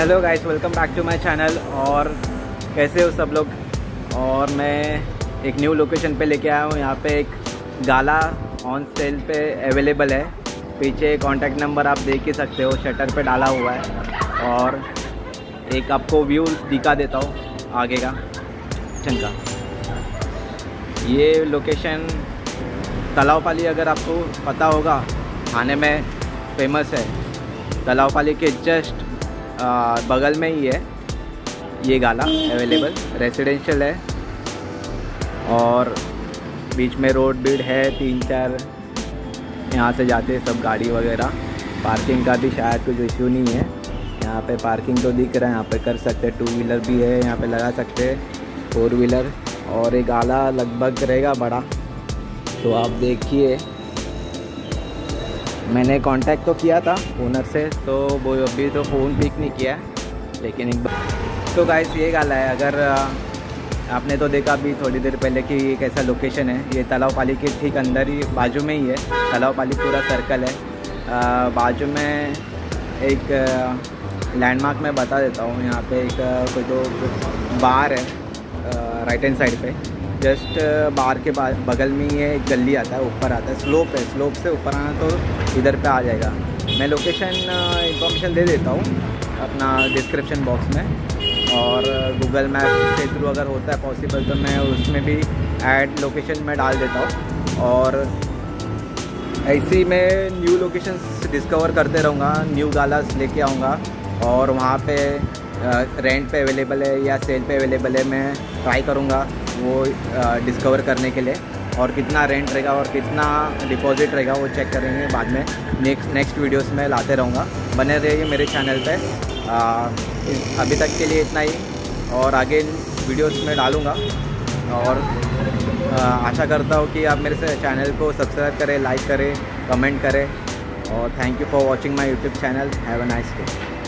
Hello guys welcome back to my channel और कैसे हो सब लोग? और मैं एक न्यू लोकेशन पे लेके आया हूँ। यहाँ पे एक गाला ऑन सेल पे अवेलेबल है। पीछे कॉन्टैक्ट नंबर आप देख ही सकते हो शटर पे डाला हुआ है। और एक आपको व्यू दिखा देता हूँ आगे का। किचन का ये लोकेशन तलावपाली अगर आपको पता होगा खाने में फ़ेमस है। तलावपाली के जस्ट बगल में ही है ये गाला अवेलेबल रेसिडेंशियल है। और बीच में रोड बीड है, तीन चार यहाँ से जाते हैं सब गाड़ी वगैरह। पार्किंग का भी शायद कुछ इश्यू नहीं है। यहाँ पे पार्किंग तो दिख रहा है, यहाँ पे कर सकते हैं टू व्हीलर भी है, यहाँ पे लगा सकते हैं फोर व्हीलर और एक आला लगभग रहेगा बड़ा। तो आप देखिए मैंने कांटेक्ट तो किया था ओनर से तो वो अभी तो फ़ोन पिक नहीं किया, लेकिन एक बार तो गाइस ये गाला है, अगर आपने तो देखा अभी थोड़ी देर पहले कि ये कैसा लोकेशन है, ये तालाब पाली के ठीक अंदर ही, बाजू में ही है, तालाब पाली पूरा सर्कल है। बाजू में एक लैंडमार्क मैं बता देता हूँ, यहाँ पे एक कोई तो बार है राइट हैंड साइड पे। जस्ट बार के बगल में ही एक गली आता है, ऊपर आता है स्लोप है स्लोप से ऊपर आना तो इधर पे आ जाएगा। मैं लोकेशन इंफॉर्मेशन दे देता हूँ अपना डिस्क्रिप्शन बॉक्स में और गूगल मैप के थ्रू अगर होता है पॉसिबल तो मैं उसमें भी ऐड लोकेशन में डाल देता हूँ और ऐसे ही मैं न्यू लोकेशन डिस्कवर करते रहूँगा न्यू गालास लेके आऊँगा और वहाँ पे रेंट पे अवेलेबल है या सेल पे अवेलेबल है, मैं ट्राई करूँगा। वो डिस्कवर करने के लिए। और कितना रेंट रहेगा और कितना डिपॉजिट रहेगा वो चेक करेंगे बाद में। नेक्स्ट नेक्स्ट वीडियोस में लाते रहूँगा। बने रहिए मेरे चैनल पे। अभी तक के लिए इतना ही। और आगे वीडियोस में डालूँगा। और आशा करता हूँ कि आप मेरे से चैनल को सब्सक्राइब करें लाइक करें कमेंट करें। और thank you for watching my YouTube channel have a nice day